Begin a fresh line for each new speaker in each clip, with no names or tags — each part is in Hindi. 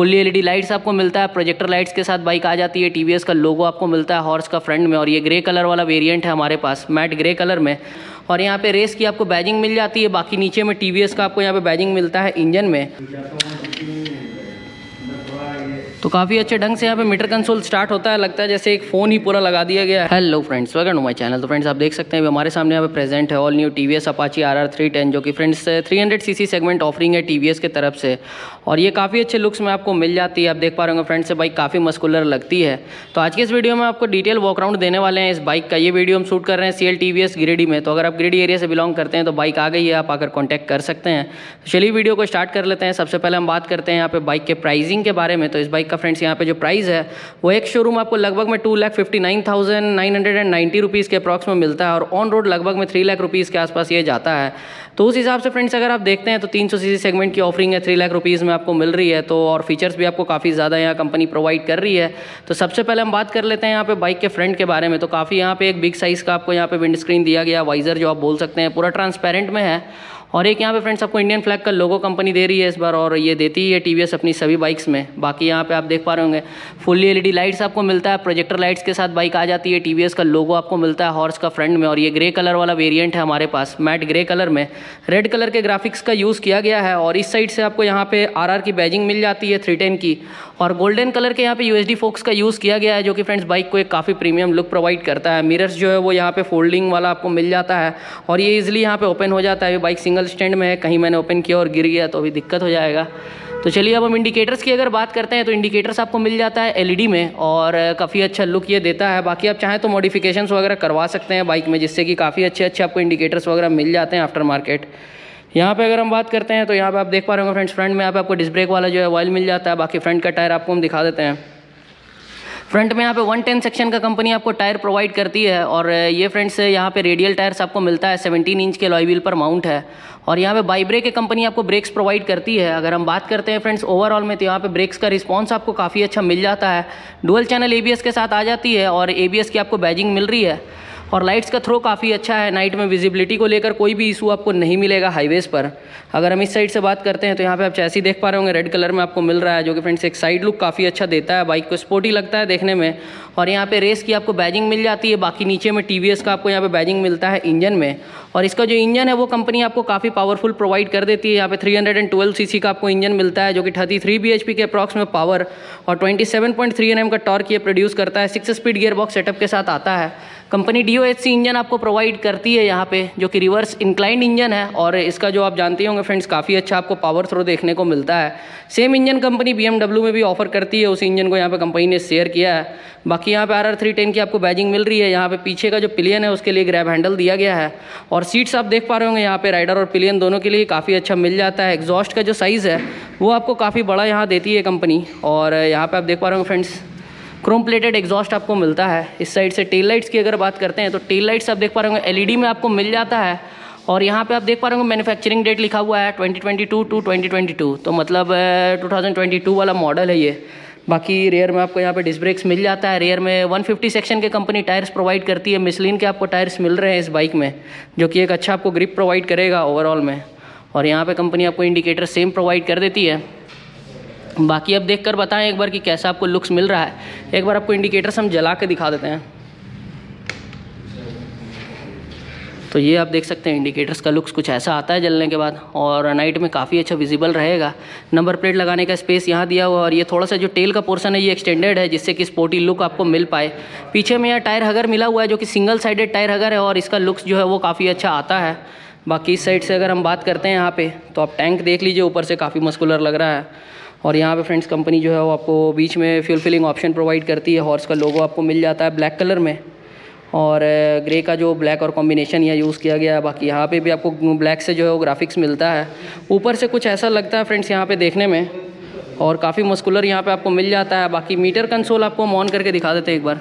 फुल्ली एलईडी लाइट्स आपको मिलता है प्रोजेक्टर लाइट्स के साथ बाइक आ जाती है टीवीएस का लोगो आपको मिलता है हॉर्स का फ्रंट में और ये ग्रे कलर वाला वेरिएंट है हमारे पास मैट ग्रे कलर में। और यहाँ पे रेस की आपको बैजिंग मिल जाती है, बाकी नीचे में टीवीएस का आपको यहाँ पे बैजिंग मिलता है इंजन में। तो काफ़ी अच्छे ढंग से यहाँ पे मीटर कंसोल स्टार्ट होता है, लगता है जैसे एक फ़ोन ही पूरा लगा दिया गया है। Hello friends welcome to my channel तो फ्रेंड्स आप देख सकते हैं हमारे सामने यहाँ पे प्रेजेंट है all new T V S Apache R R three ten जो कि friends three hundred C C segment offering है टी वी एस की तरफ़ से। और ये काफ़ी अच्छे लुक्स में आपको मिल जाती है। आप देख पा रहे होंगे फ्रेंड्स से बाइक काफ़ी मस्कुलर लगती है। तो आज के इस वीडियो में आपको डिटेल वॉकराउंड देने वाले हैं इस बाइक का। ये वीडियो हम शूट कर रहे हैं सी एल टी में। तो अगर आप गिरेडी एरिया से बिलोंग करते हैं तो बाइक आ गई है, आप आकर कॉन्टैक्ट कर सकते हैं। तो चलिए वीडियो को स्टार्ट कर लेते हैं। सबसे पहले हम बात करते हैं यहाँ पे बाइक के प्राइसिंग के बारे में। तो इस बाइक का फ्रेंड्स यहाँ पे जो प्राइस है, वो एक शोरूम आपको लगभग में two lakh fifty nine thousand nine hundred and ninety rupees के अप्रॉक्स में मिलता है और ऑन रोड लगभग में थ्री लाख रुपीज़ के आसपास ये जाता है। तो उस हिसाब से फ्रेंड्स अगर आप देखते हैं तो तीन सौ सेगमेंट की ऑफरिंग है थ्री लाख रुपीज़ में आपको मिल रही है तो और फीचर्स भी आपको काफ़ी ज़्यादा यहाँ कंपनी प्रोवाइड कर रही है। तो सबसे पहले हम बात कर लेते हैं यहाँ पे बाइक के फ्रंट के बारे में। तो काफ़ी यहाँ पे एक बिग साइज़ का आपको यहाँ पे विंड स्क्रीन दिया गया वाइजर जो आप बोल सकते हैं, पूरा ट्रांसपेरेंट में है। और एक यहाँ पे फ्रेंड्स आपको इंडियन फ्लैग का लोगो कंपनी दे रही है इस बार और ये देती है टीवीएस अपनी सभी बाइक्स में। बाकी यहाँ पे आप देख पा रहे होंगे फुल्ली एलईडी लाइट्स आपको मिलता है प्रोजेक्टर लाइट्स के साथ बाइक आ जाती है टीवीएस का लोगो आपको मिलता है हॉर्स का फ्रंट में और ये ग्रे कलर वाला वेरियंट है हमारे पास मैट ग्रे कलर में। रेड कलर के ग्राफिक्स का यूज़ किया गया है और इस साइड से आपको यहाँ पे आर की बैजिंग मिल जाती है थ्री की। और गोल्डन कलर के यहाँ पे यूएसडी फोक्स का यूज़ किया गया है, जो कि फ्रेंड्स बाइक को एक काफ़ी प्रीमियम लुक प्रोवाइड करता है। मिरर्स जो है वो यहाँ पे फोल्डिंग वाला आपको मिल जाता है और ये इजीली यहाँ पे ओपन हो जाता है बाइक सिंगल स्टैंड में है, कहीं मैंने ओपन किया और गिर गया तो अभी दिक्कत हो जाएगा। तो चलिए, अब हम इंडिकेटर्स की अगर बात करते हैं तो इंडिकेटर्स आपको मिल जाता है एलईडी में और काफ़ी अच्छा लुक ये देता है। बाकी आप चाहें तो मॉडिफिकेशंस वगैरह करवा सकते हैं बाइक में, जिससे कि काफ़ी अच्छे अच्छे आपको इंडिकेटर्स वगैरह मिल जाते हैं आफ्टर मार्केट यहाँ पे अगर हम बात करते हैं तो यहाँ पे आप देख पा रहे होंगे फ्रेंड्स फ्रंट में यहाँ पे आपको डिस्क ब्रेक वाला जो है ऑयल मिल जाता है। बाकी फ्रंट का टायर आपको हम दिखा देते हैं। फ्रंट में यहाँ पे 110 सेक्शन का कंपनी आपको टायर प्रोवाइड करती है और ये फ्रेंड्स यहाँ पे रेडियल टायर्स आपको मिलता है 17 इंच के लॉय व्हील पर माउंट है। और यहाँ पे बाई ब्रेक कंपनी आपको ब्रेक्स प्रोवाइड करती है। अगर हम बात करते हैं फ्रेंड्स ओवरऑल में तो यहाँ पे ब्रेक्स का रिस्पॉन्स आपको काफ़ी अच्छा मिल जाता है। डुअल चैनल एबीएस के साथ आ जाती है और एबीएस की आपको बैजिंग मिल रही है। और लाइट्स का थ्रो काफ़ी अच्छा है। नाइट में विजिबिलिटी को लेकर कोई भी इशू आपको नहीं मिलेगा हाईवेज़ पर। अगर हम इस साइड से बात करते हैं तो यहाँ पे आप चैसी देख पा रहे होंगे रेड कलर में आपको मिल रहा है, जो कि फ्रेंड्स एक साइड लुक काफ़ी अच्छा देता है। बाइक को स्पोर्टी लगता है देखने में। और यहाँ पे रेस की आपको बैजिंग मिल जाती है। बाकी नीचे में टीवीएस का आपको यहाँ पे बैजिंग मिलता है इंजन में। और इसका जो इंजन है, वो कंपनी आपको काफ़ी पावरफुल प्रोवाइड कर देती है। यहाँ पे 312 सीसी का आपको इंजन मिलता है, जो कि 33 bhp के अप्रॉक्स में पावर और 27.3 एनएम का टॉर्क ये प्रोड्यूस करता है। Six speed gear box setup के साथ आता है। कंपनी डीओएचसी इंजन आपको प्रोवाइड करती है यहाँ पे, जो कि रिवर्स इंक्लाइंड इंजन है, और इसका जो आप जानते होंगे फ्रेंड्स काफ़ी अच्छा आपको पावर थ्रो देखने को मिलता है। सेम इंजन कंपनी बीएमडब्ल्यू में भी ऑफ़र करती है, उस इंजन को यहाँ पे कंपनी ने शेयर किया है। बाकी यहाँ पे आर आर थ्री टेन की आपको बैजिंग मिल रही है, यहाँ पे पीछे का जो पिलियन है, उसके लिए ग्रैब हैंडल दिया गया है। और सीट्स आप देख पा रहे होंगे, यहाँ पे राइडर और पिलियन दोनों के लिए काफ़ी अच्छा मिल जाता है। एग्जॉस्ट का जो साइज़ है, वो आपको काफ़ी बड़ा यहाँ देती है कंपनी और यहाँ पे आप देख पा रहे होंगे फ्रेंड्स क्रोम प्लेटेड एग्जॉस्ट आपको मिलता है। इस साइड से टेल लाइट्स की अगर बात करते हैं तो टेल लाइट्स आप देख पा रहे होंगे एलईडी में आपको मिल जाता है। और यहाँ पे आप देख पा रहे होंगे मैन्युफैक्चरिंग डेट लिखा हुआ है 2022 टू 2022 तो मतलब 2022 वाला मॉडल है ये। बाकी रेयर में आपको यहाँ पे डिस्क ब्रेक्स मिल जाता है। रेयर में 150 सेक्शन के कंपनी टायर्स प्रोवाइड करती है। मिसलिन के आपको टायर्स मिल रहे हैं इस बाइक में, जो कि एक अच्छा आपको ग्रिप प्रोवाइड करेगा ओवरऑल में। और यहाँ पर कंपनी आपको इंडिकेटर सेम प्रोवाइड कर देती है। बाकी अब देख कर बताएँ एक बार कि कैसा आपको लुक्स मिल रहा है। एक बार आपको इंडिकेटर्स हम जला के दिखा देते हैं। तो ये आप देख सकते हैं इंडिकेटर्स का लुक्स कुछ ऐसा आता है जलने के बाद, और नाइट में काफ़ी अच्छा विजिबल रहेगा। नंबर प्लेट लगाने का स्पेस यहाँ दिया हुआ, और ये थोड़ा सा जो टेल का पोर्सन है, ये एक्सटेंडेड है, जिससे कि स्पोर्टी लुक आपको मिल पाए। पीछे में यहाँ टायर हगर मिला हुआ है, जो कि सिंगल साइडेड टायर हगर है, और इसका लुक्स जो है वो काफ़ी अच्छा आता है। बाकी इस साइड से अगर हम बात करते हैं यहाँ पे तो आप टैंक देख लीजिए, ऊपर से काफ़ी मस्कुलर लग रहा है। और यहाँ पे फ्रेंड्स कंपनी जो है वो आपको बीच में फ्यूल फिलिंग ऑप्शन प्रोवाइड करती है। हॉर्स का लोगो आपको मिल जाता है ब्लैक कलर में। और ग्रे का जो ब्लैक और कॉम्बिनेशन यहाँ यूज़ किया गया है। बाकी यहाँ पे भी आपको ब्लैक से जो है वो ग्राफिक्स मिलता है। ऊपर से कुछ ऐसा लगता है फ्रेंड्स यहाँ पे देखने में। और काफ़ी मस्कुलर यहाँ पे आपको मिल जाता है। बाकी मीटर कंसोल आपको ऑन करके दिखा देते हैं एक बार।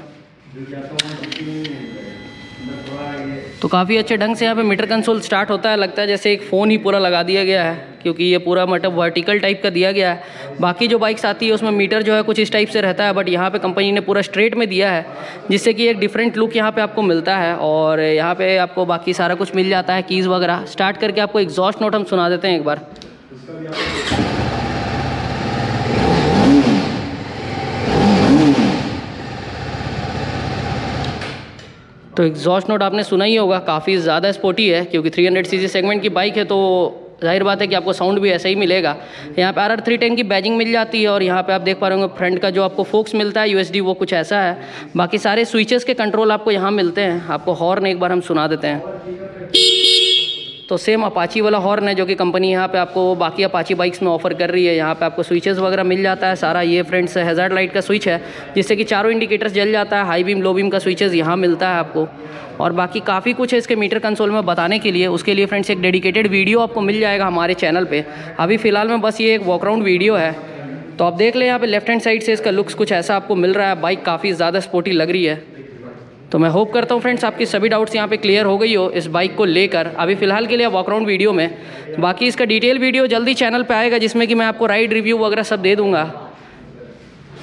तो काफ़ी अच्छे ढंग से यहाँ पे मीटर कंसोल स्टार्ट होता है। लगता है जैसे एक फ़ोन ही पूरा लगा दिया गया है, क्योंकि ये पूरा मतलब वर्टिकल टाइप का दिया गया है। बाकी जो बाइक्स आती है, उसमें मीटर जो है कुछ इस टाइप से रहता है बट यहाँ पे कंपनी ने पूरा स्ट्रेट में दिया है, जिससे कि एक डिफरेंट लुक यहाँ पे आपको मिलता है। और यहाँ पे आपको बाकी सारा कुछ मिल जाता है कीज़ वगैरह। स्टार्ट करके आपको एग्जॉस्ट नोट हम सुना देते हैं एक बार। तो एग्जॉस्ट नोट आपने सुना ही होगा, काफ़ी ज़्यादा स्पोर्टी है, क्योंकि 300 सीसी सेगमेंट की बाइक है तो ज़ाहिर बात है कि आपको साउंड भी ऐसा ही मिलेगा। यहाँ पे आर आर थ्री टेन की बैजिंग मिल जाती है और यहाँ पे आप देख पा रहे होंगे फ्रंट का जो आपको फोक्स मिलता है यूएसडी वो कुछ ऐसा है। बाकी सारे स्विचेस के कंट्रोल आपको यहाँ मिलते हैं। आपको हॉर्न एक बार हम सुना देते हैं। तो सेम अपाची वाला हॉर्न है जो कि कंपनी यहाँ पे आपको बाकी अपाची बाइक्स में ऑफ़र कर रही है। यहाँ पे आपको स्विचेस वगैरह मिल जाता है। सारा ये फ्रेंड्स हेजार्ड लाइट का स्विच है, जिससे कि चारों इंडिकेटर्स जल जाता है। हाई बीम लो बीम का स्विचेस यहाँ मिलता है आपको। और बाकी काफ़ी कुछ है इसके मीटर कंसोल में बताने के लिए। उसके लिए फ्रेंड्स एक डेडिकेटेड वीडियो आपको मिल जाएगा हमारे चैनल पर अभी फ़िलहाल में बस ये एक वॉकराउंड वीडियो है। तो आप देख लें यहाँ पे लेफ़्ट हैंड साइड से इसका लुक्स कुछ ऐसा आपको मिल रहा है। बाइक काफ़ी ज़्यादा स्पोर्टी लग रही है। तो मैं होप करता हूँ फ्रेंड्स आपकी सभी डाउट्स यहाँ पे क्लियर हो गई हो इस बाइक को लेकर। अभी फ़िलहाल के लिए वॉकराउंड वीडियो में। बाकी इसका डिटेल वीडियो जल्दी चैनल पे आएगा, जिसमें कि मैं आपको राइड रिव्यू वगैरह सब दे दूँगा।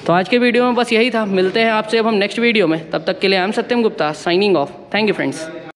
तो आज के वीडियो में बस यही था। मिलते हैं आपसे अब हम नेक्स्ट वीडियो में। तब तक के लिए I'm Satyam Gupta signing off thank you friends